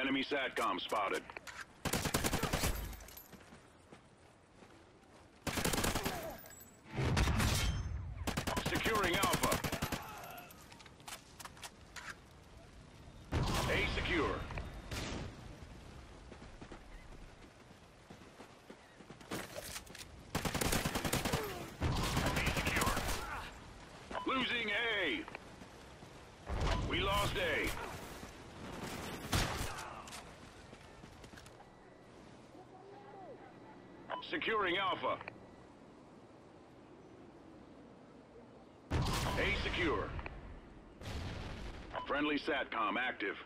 Enemy SATCOM spotted. Securing Alpha. A secure. Losing A. We lost A. Securing Alpha. A secure. Friendly SATCOM active.